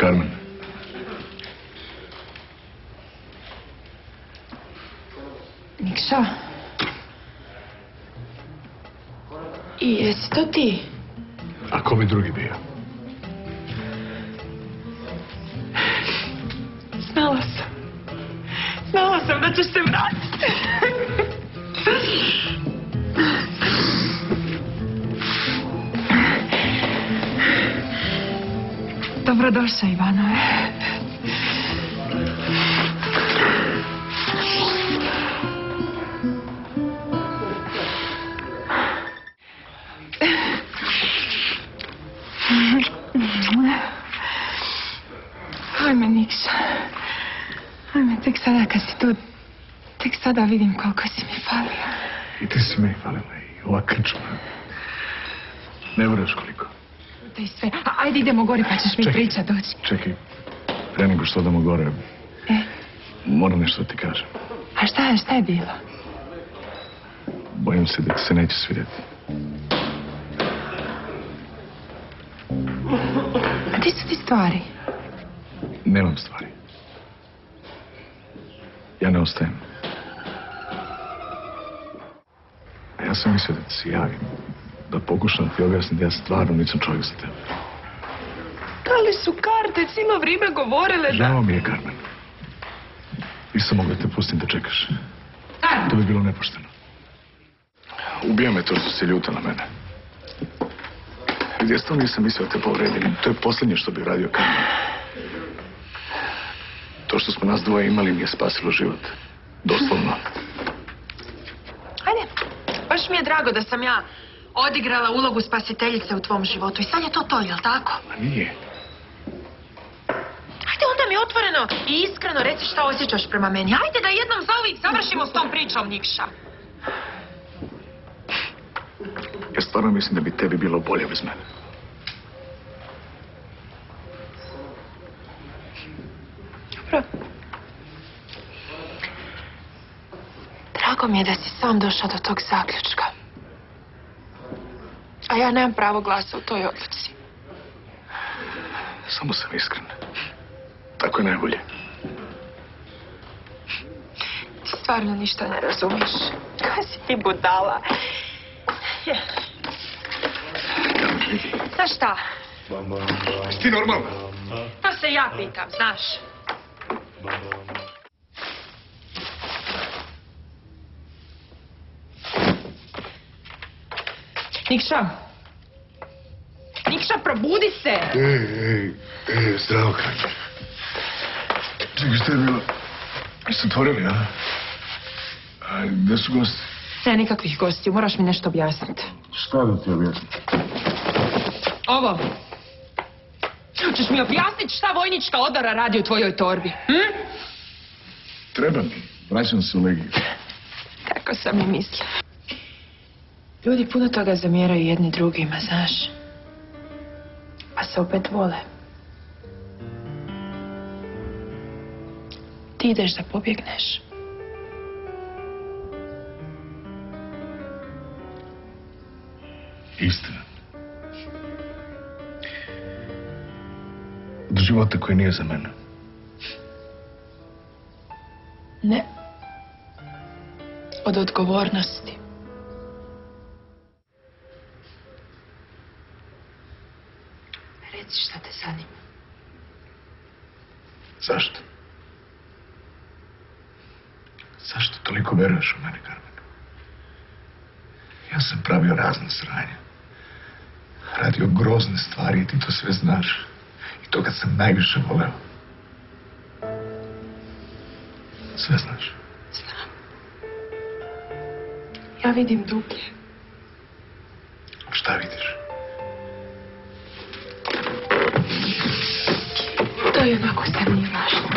Carmen, Nikša? I jesi to ti? a ko bi drugi bio? Znala sam. Znala sam da ćeš se vratiti. Dobrodošao, Ivanove. Ajme, Nikša. Ajme, tek sada kad si tu, tek sada vidim koliko si mi falio. I ti si meni falila i ova krčma. Ne vjeruješ koliko. I sve. A, ajde idemo gori pa ćeš mi Čekaj. pričat doći. Čekaj, prije nego što odamo gore, E, moram nešto da ti kažem. a šta je, šta je bilo? Bojim se da ti se neće svidjeti. A ti su ti stvari? Nemam stvari. Ja ne ostajem. Ja sam mislio da ti se javim. Da pokušam ti objasniti da ja stvarno nisam čovjek za tebe. Da li su karte cijelo vrijeme govorile da... Žao mi je, Carmen. Nisam mogla te pustim da čekaš. To bi bilo nepošteno. Ubija me to što si ljuta na mene. Gdje stvarno nisam mislio da te povredim. To je posljednje što bi radio Carmen. To što smo nas dvoje imali mi je spasilo život. Doslovno. Ajde, baš mi je drago da sam ja odigrala ulogu spasiteljice u tvom životu. I sad je to to, jel tako? A nije. Ajde onda mi otvoreno i iskreno reci šta osjećaš prema meni. Ajde da jednom zauvijek završimo s tom pričom, Nikša. Ja stvarno mislim da bi tebi bilo bolje bez mene. Dobro. Drago mi je da si sam došao do tog zaključka. A ja nemam pravo glasa u toj odluci. Samo sam iskren. Tako je najbolje. Ti stvarno ništa ne razumiješ. Kaj si ti budala? Znaš šta? Jesi ti normalna? To se ja pitam, znaš. Nikša. Nikša, probudi se. Ej, ej, ej, zdravo, Carmen. Čekaj, šta je bilo? Jeste otvorili, a? A gdje su gosti? Ne, nikakvih gostiju, moraš mi nešto objasniti. Šta da ti objasnim? Ovo. Češ mi objasniti šta vojnička odora radi u tvojoj torbi? Hm? Treba mi. Vraćam se u legiju. Tako sam i mislila. Ljudi puno toga zamjeraju jedni drugima, znaš. Pa se opet vole. Ti ideš da pobjegneš. Istina. Od života koji nije za mene. Ne. Od odgovornosti. Reci šta te zanima. Zašto? Zašto toliko veruješ u mene, Carmen? Ja sam pravio razne sranje. Radio grozne stvari i ti to sve znaš. I to kad sam najviše voleo. Sve znaš. Znam. Ja vidim dublje. Šta vidiš? To je onako sad nije važno.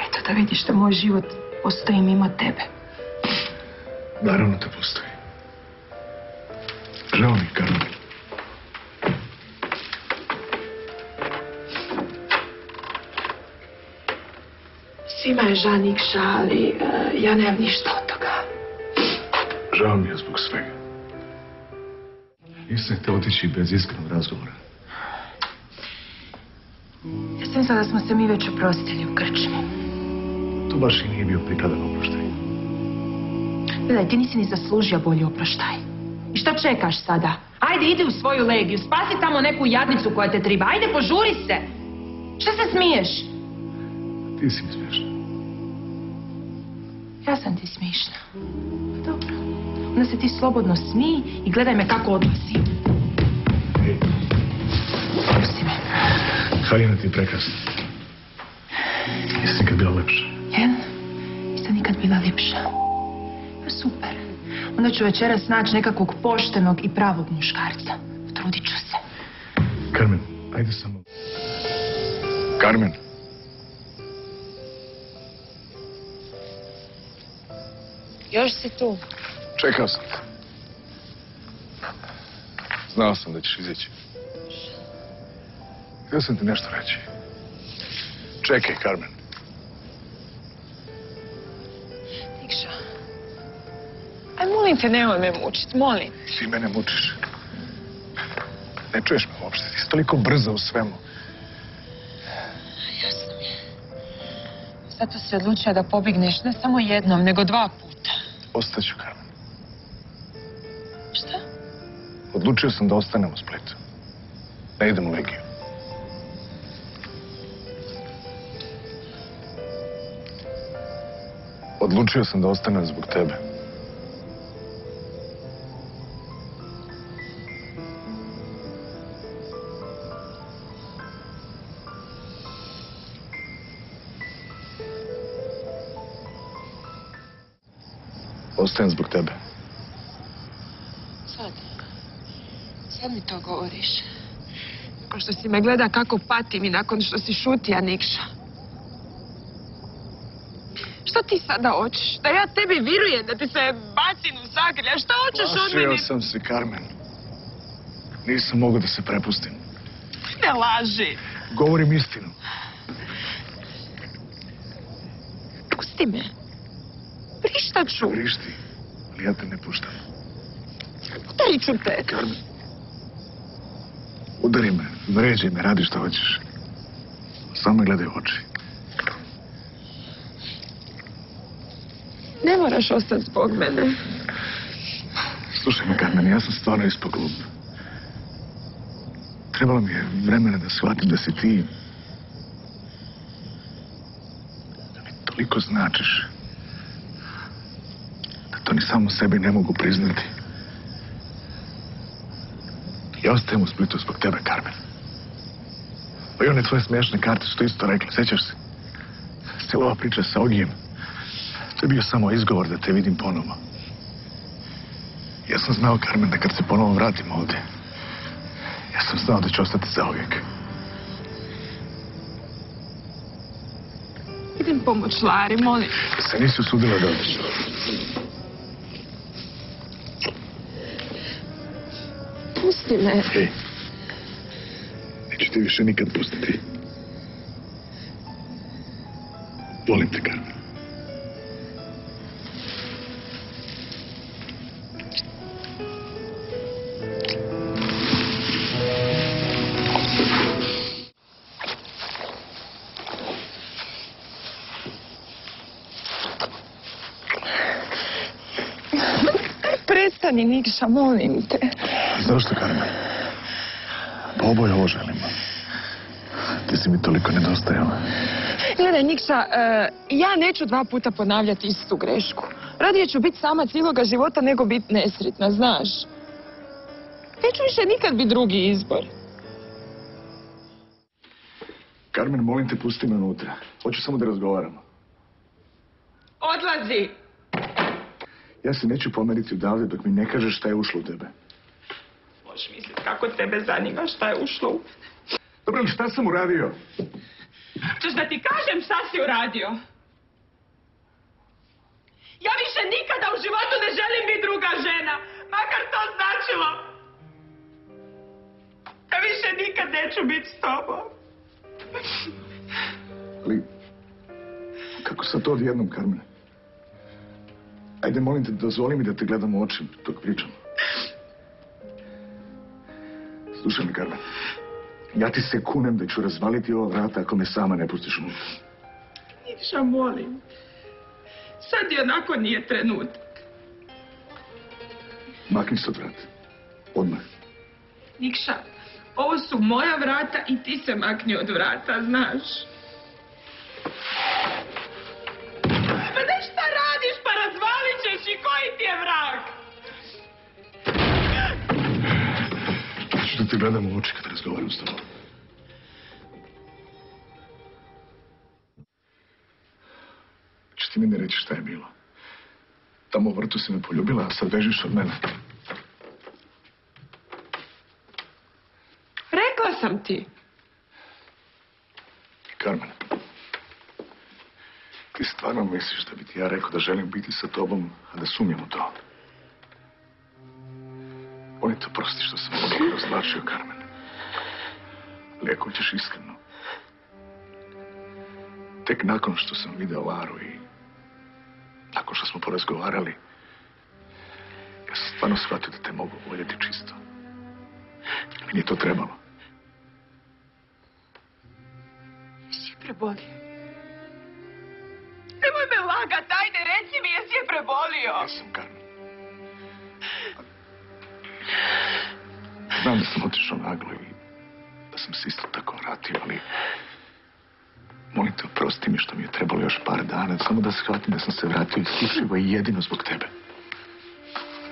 Eto da vidiš da moj život postoji mimo tebe. Naravno da postoji. Žao mi, Carmen. Svima je žanikša, ali e, ja nemam ništa od toga. Žao mi je zbog svega. Nisam te otići bez iskrenog razgovora. Ja sam mislila da smo se mi već oprostili u krčmu. To baš i nije bio prikladan oproštaj. Gledaj, ti nisi ni zaslužio bolji oproštaj. I što čekaš sada? Ajde, idi u svoju legiju, spasi tamo neku jadnicu koja te triba. Ajde, požuri se! Što se smiješ? Ti si mi smiješna. Ja sam ti smišna. Pa Dobro. Onda se ti slobodno smij i gledaj me kako odlazim. Ej, Pusti me. Haljina ti je prekrasna. Jesi nikad bila lepša. Jel? Nisam nikad bila ljepša. Pa super. Onda ću večeras naći nekakvog poštenog i pravog muškarca. Trudit ću se. Carmen, ajde samo. Carmen. Još si tu. Čekao sam te. Znao sam da ćeš izaći. Htio sam ti nešto reći. Čekaj, Carmen. Nikša. Aj, molim te, nemoj me mučit, molim. Ti mene mučiš. Ne čuješ me uopšte. Ti si toliko brza u svemu. Jasno mi je. Zato se odlučio da pobigneš ne samo jednom, nego dva puta. Ostaću, Carmen. Odlučio sam da ostanem u Splitu. Ne idem u Legiju. Odlučio sam da ostanem zbog tebe. Ostajem zbog tebe. Sad. Sad mi to govoriš. Nakon što si me gleda kako patim i nakon što si šutija, Nikša. Što ti sada hoćeš? Da ja tebi virujem, da ti se bacim u zagrlja. Šta hoćeš od Plašio mene? sam se, Carmen. Nisam mogao da se prepustim. Ne laži. Govorim istinu. Pusti me. Prištat ću. Vrišti, ali ja te ne puštam. Udarit ću te. Carmen. Udari me, vređaj me, radi što hoćeš. Samo gledaj u oči. Ne moraš ostati zbog mene. Slušaj me, Carmen, ja sam stvarno ispod glup. Trebalo mi je vremena da shvatim da si ti... Da mi toliko značiš. Da to ni samo sebi ne mogu priznati. Ja ostajem u Splitu zbog tebe, Carmen. Pa i one tvoje smiješne karte su to isto rekli, sećaš se? Cijela ova priča sa Ogijem. To je bio samo izgovor da te vidim ponovo. Ja sam znao, Carmen, da kad se ponovo vratim ovdje, ja sam znao da ću ostati zauvijek. Idem pomoć Lari, molim. Se nisi usudila da odeš. Me. Hej, neću ti više nikad pustiti. Volim te, Carmen. Prestani, Nikša, molim te. Zašto, Carmen? Pa oboje ovo želimo. Ti si mi toliko nedostajala. Gledaj, Nikša, e, ja neću dva puta ponavljati istu grešku. Radije ću biti sama cijeloga života nego biti nesretna, znaš. Neću više nikad biti drugi izbor. Carmen, molim te, pusti me unutra. Hoću samo da razgovaramo. Odlazi! Ja se neću pomeriti odavde dok mi ne kažeš šta je ušlo u tebe. Možeš misliti kako tebe zanima šta je ušlo u... Dobro, šta sam uradio? Češ da ti kažem šta si uradio? Ja više nikada u životu ne želim biti druga žena, makar to značilo. Ja više nikad neću biti s tobom. Ali, kako sad to odjednom, Carmen? Ajde, molim te, dozvoli mi da te gledam u oči dok pričam. Slušaj mi, Carmen. Ja ti se kunem da ću razvaliti ova vrata ako me sama ne pustiš unutra. Nikša, molim. Sad i onako nije trenutak. Makni se od vrata. Odmah. Nikša, ovo su moja vrata i ti se makni od vrata, znaš. Ti gledam u oči kad razgovaram s tobom. Će ti mi ne reći šta je bilo? Tamo u vrtu si me poljubila, a sad bežiš od mene. Rekla sam ti. Carmen, ti stvarno misliš da bi ti ja rekao da želim biti sa tobom, a da sumnjam u to? Molim te prosti što sam ovo razlačio, Carmen. Ali ako ćeš iskreno, tek nakon što sam video Laru i nakon što smo porazgovarali, ja sam stvarno shvatio da te mogu voljeti čisto. Meni je to trebalo. Jesi je prebolio? Nemoj me lagat, ajde, reci mi, jesi je prebolio? Jesam, Carmen. Znam da sam otišao naglo i da sam se isto tako vratio, ali... Molim te, oprosti mi što mi je trebalo još par dana, samo da shvatim da sam se vratio isključivo i jedino zbog tebe.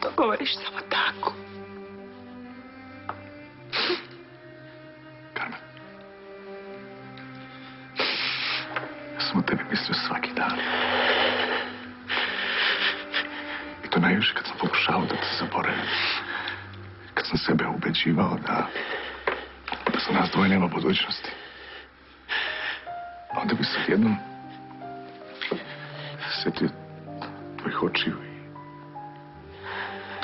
To govoriš samo tako. Nema budućnosti. Onda bi se jednom sjetio tvojih očiju i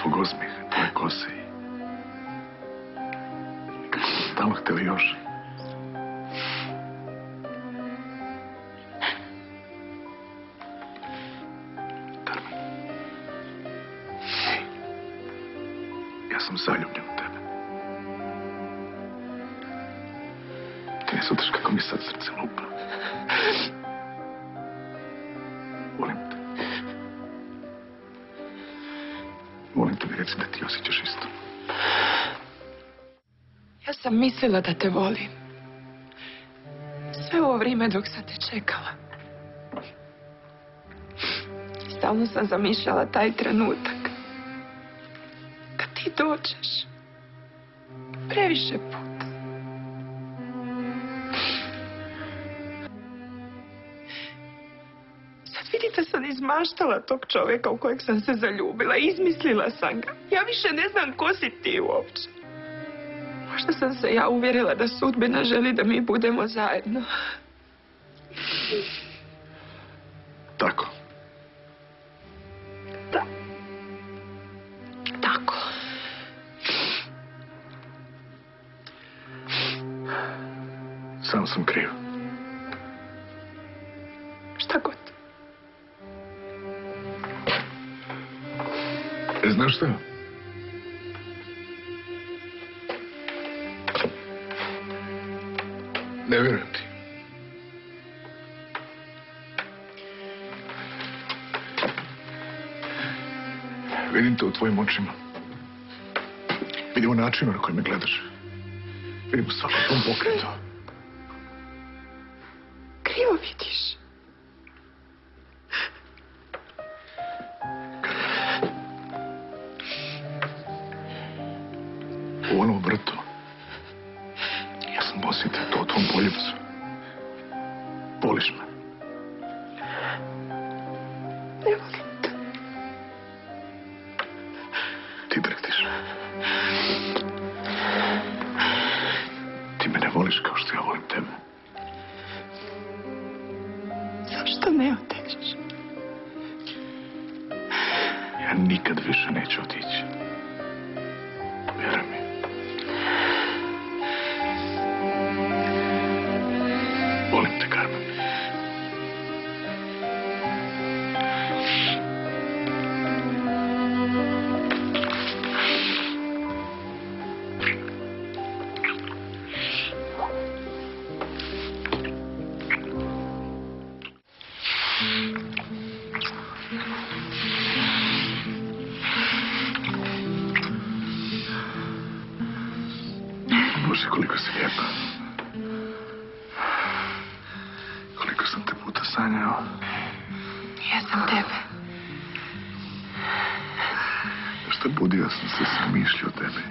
tvog osmijeha, tvoje kose i kako stalno htjeli još. Carmen. Ja sam zaljubljen shvataš kako mi sad srce lupa. Volim te. Volim te mi reci da ti osjećaš isto. Ja sam mislila da te volim. Sve ovo vrijeme dok sam te čekala. Stalno sam zamišljala taj trenutak. Kad ti dođeš. Previše puta. Izmaštala tog čovjeka u kojeg sam se zaljubila. Izmislila sam ga. Ja više ne znam ko si ti uopće. Možda sam se ja uvjerila da sudbina želi da mi budemo zajedno. Tako. Da. Tako. Sam sam kriv. Znaš šta? Ne vjerujem ti. Vidim te u tvojim očima. Vidim u načinu na koji me gledaš. Vidim u svakom tvom pokretu. To u Što budio sam se sa mišlju o tebi.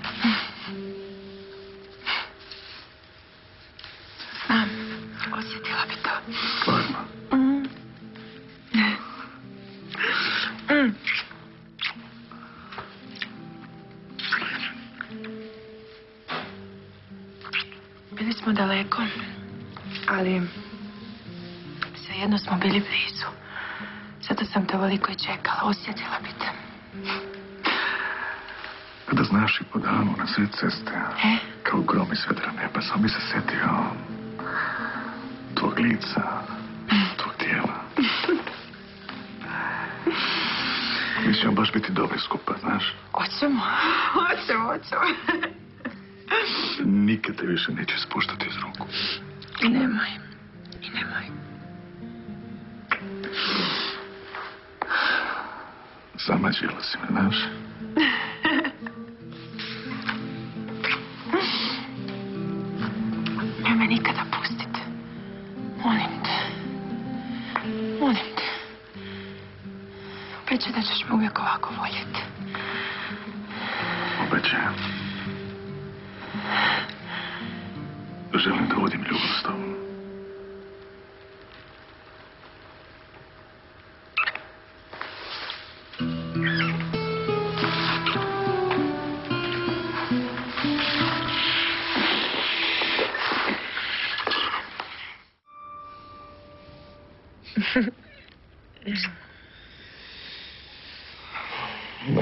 Kada znaš i po danu na sred ceste, E? kao grom iz vedra neba, sam bi se setio tvog lica, tvog tijela. Mi ćemo baš biti dobri skupa, znaš? Hoćemo, hoćemo, hoćemo. Nikad te više neće spuštati iz ruku. I nemoj, i nemoj. Zamađila si me, znaš? Ćeš me uvijek ovako voljeti. Obećajem. Želim da vodim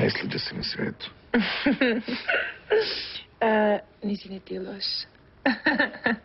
ljubav s tobom. Najslađa si na